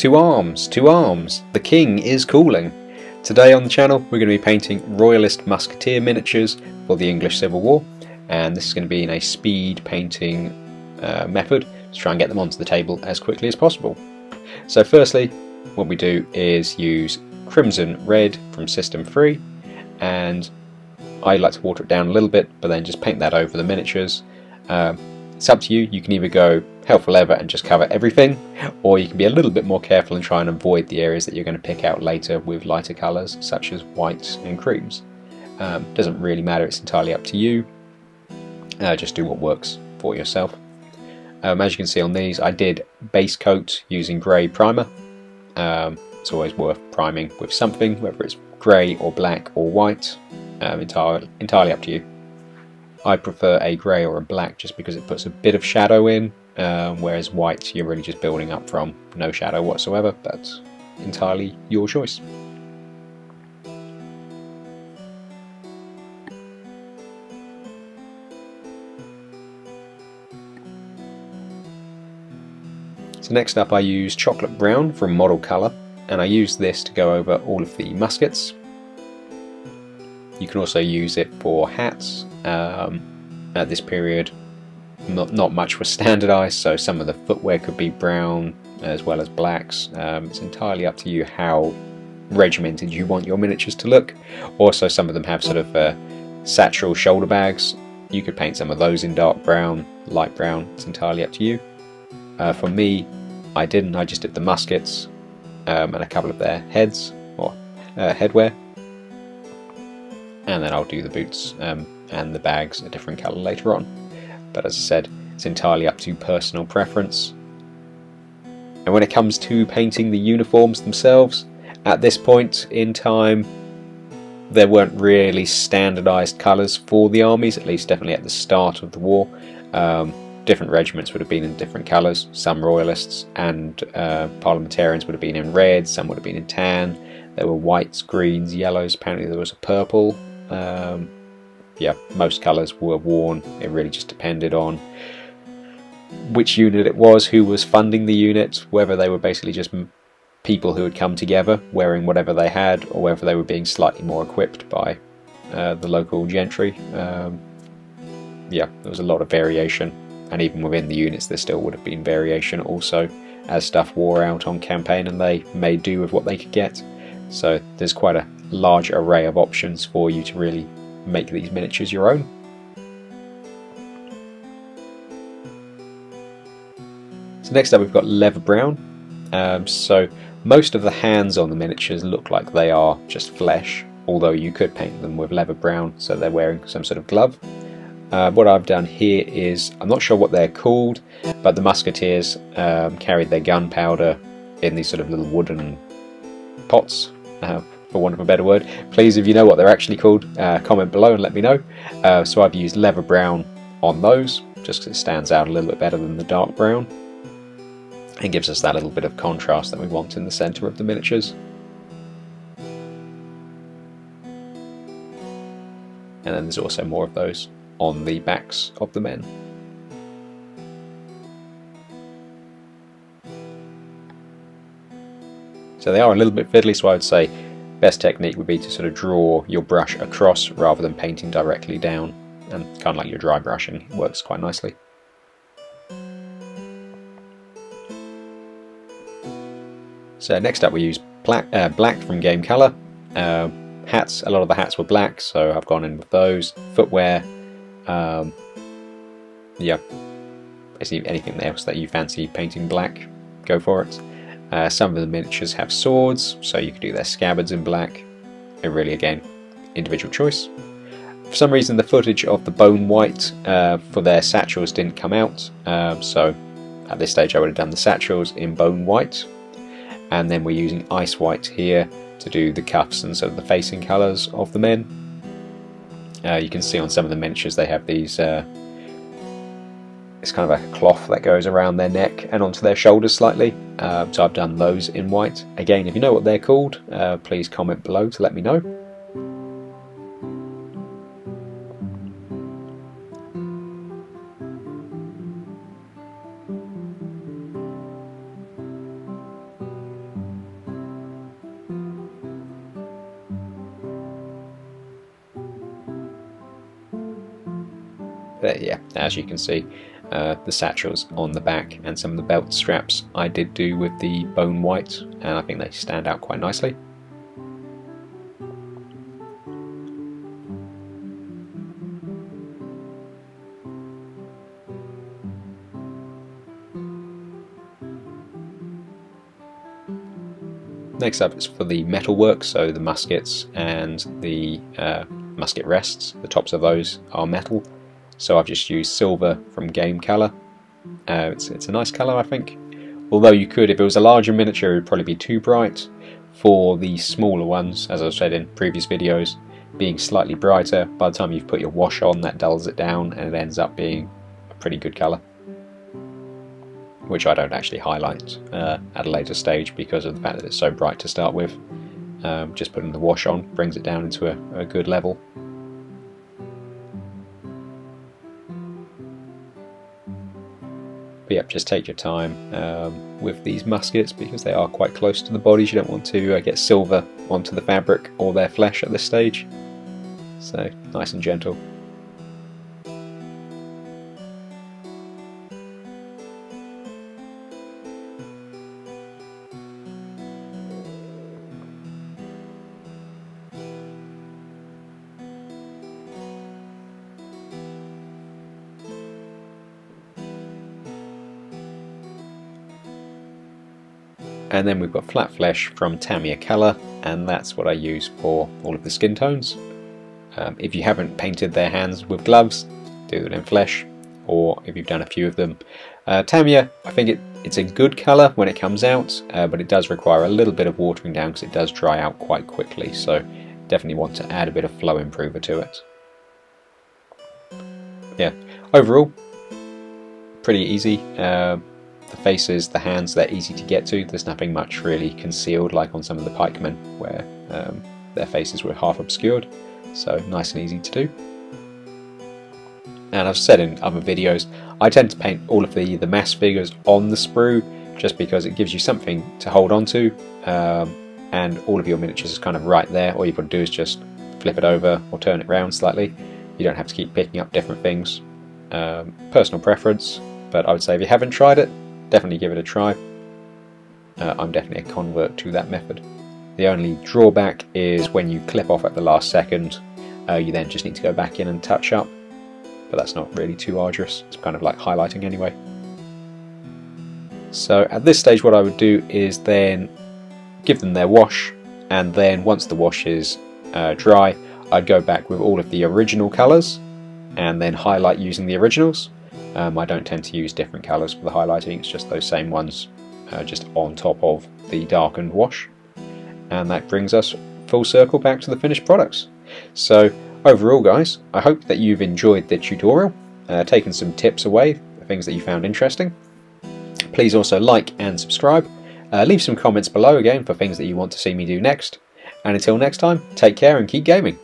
To arms, to arms, the king is calling. Today on the channel we're going to be painting Royalist Musketeer miniatures for the English Civil War and this is going to be in a speed painting uh, method to try and get them onto the table as quickly as possible. So firstly what we do is use Crimson Red from System 3 and I like to water it down a little bit but then just paint that over the miniatures. Um, it's up to you, you can either go helpful ever and just cover everything, or you can be a little bit more careful and try and avoid the areas that you're going to pick out later with lighter colours such as whites and creams. Um, doesn't really matter, it's entirely up to you. Uh, just do what works for yourself. Um, as you can see on these, I did base coat using grey primer. Um, it's always worth priming with something, whether it's grey or black or white, um, entirely, entirely up to you. I prefer a grey or a black just because it puts a bit of shadow in, um, whereas white you're really just building up from no shadow whatsoever. That's entirely your choice. So next up I use chocolate brown from Model Colour and I use this to go over all of the muskets you can also use it for hats. Um, at this period, not, not much was standardized, so some of the footwear could be brown as well as blacks. Um, it's entirely up to you how regimented you want your miniatures to look. Also, some of them have sort of uh, satchel shoulder bags. You could paint some of those in dark brown, light brown. It's entirely up to you. Uh, for me, I didn't. I just did the muskets um, and a couple of their heads or uh, headwear and then I'll do the boots um, and the bags a different colour later on. But as I said, it's entirely up to personal preference. And when it comes to painting the uniforms themselves, at this point in time, there weren't really standardised colours for the armies, at least definitely at the start of the war. Um, different regiments would have been in different colours. Some royalists and uh, parliamentarians would have been in red, some would have been in tan. There were whites, greens, yellows, apparently there was a purple, um, yeah, most colours were worn. It really just depended on which unit it was, who was funding the unit, whether they were basically just people who had come together wearing whatever they had, or whether they were being slightly more equipped by uh, the local gentry. Um, yeah, there was a lot of variation, and even within the units, there still would have been variation also as stuff wore out on campaign and they made do with what they could get. So there's quite a large array of options for you to really make these miniatures your own. So next up we've got leather brown. Um, so most of the hands on the miniatures look like they are just flesh, although you could paint them with leather brown so they're wearing some sort of glove. Uh, what I've done here is, I'm not sure what they're called, but the musketeers um, carried their gunpowder in these sort of little wooden pots uh, for want of a better word. Please, if you know what they're actually called, uh, comment below and let me know. Uh, so I've used leather brown on those, just because it stands out a little bit better than the dark brown. And gives us that little bit of contrast that we want in the centre of the miniatures. And then there's also more of those on the backs of the men. So they are a little bit fiddly, so I would say best technique would be to sort of draw your brush across rather than painting directly down. And kind of like your dry brushing, works quite nicely. So next up we use black, uh, black from Game Colour. Uh, hats, a lot of the hats were black, so I've gone in with those. Footwear, um, yeah, basically anything else that you fancy painting black, go for it. Uh, some of the miniatures have swords, so you can do their scabbards in black. It really, again, individual choice. For some reason, the footage of the bone white uh, for their satchels didn't come out, um, so at this stage I would have done the satchels in bone white. And then we're using ice white here to do the cuffs and sort of the facing colours of the men. Uh, you can see on some of the miniatures they have these uh, it's kind of like a cloth that goes around their neck and onto their shoulders slightly. Uh, so I've done those in white. Again, if you know what they're called, uh, please comment below to let me know. But yeah, as you can see, uh, the satchels on the back and some of the belt straps I did do with the bone white, and I think they stand out quite nicely. Next up is for the metalwork, so the muskets and the uh, musket rests. The tops of those are metal, so I've just used silver from Game Colour. Uh, it's, it's a nice colour, I think. Although you could, if it was a larger miniature, it would probably be too bright. For the smaller ones, as I've said in previous videos, being slightly brighter, by the time you've put your wash on, that dulls it down and it ends up being a pretty good colour which I don't actually highlight uh, at a later stage because of the fact that it's so bright to start with. Um, just putting the wash on brings it down into a, a good level. But yeah, just take your time um, with these muskets because they are quite close to the bodies. You don't want to uh, get silver onto the fabric or their flesh at this stage. So nice and gentle. And then we've got Flat Flesh from Tamiya Colour, and that's what I use for all of the skin tones. Um, if you haven't painted their hands with gloves, do it in flesh, or if you've done a few of them. Uh, Tamiya, I think it, it's a good colour when it comes out, uh, but it does require a little bit of watering down because it does dry out quite quickly, so definitely want to add a bit of flow improver to it. Yeah, overall, pretty easy. Uh, the faces, the hands, they're easy to get to. There's nothing much really concealed like on some of the pikemen where um, their faces were half obscured. So nice and easy to do. And I've said in other videos, I tend to paint all of the, the mass figures on the sprue just because it gives you something to hold on to um, and all of your miniatures is kind of right there. All you've got to do is just flip it over or turn it around slightly. You don't have to keep picking up different things. Um, personal preference, but I would say if you haven't tried it, definitely give it a try. Uh, I'm definitely a convert to that method. The only drawback is when you clip off at the last second, uh, you then just need to go back in and touch up, but that's not really too arduous. It's kind of like highlighting anyway. So at this stage what I would do is then give them their wash, and then once the wash is uh, dry, I'd go back with all of the original colours and then highlight using the originals. Um, I don't tend to use different colours for the highlighting, it's just those same ones uh, just on top of the darkened wash. And that brings us full circle back to the finished products. So overall guys, I hope that you've enjoyed the tutorial, uh, taken some tips away, things that you found interesting. Please also like and subscribe. Uh, leave some comments below again for things that you want to see me do next. And until next time, take care and keep gaming.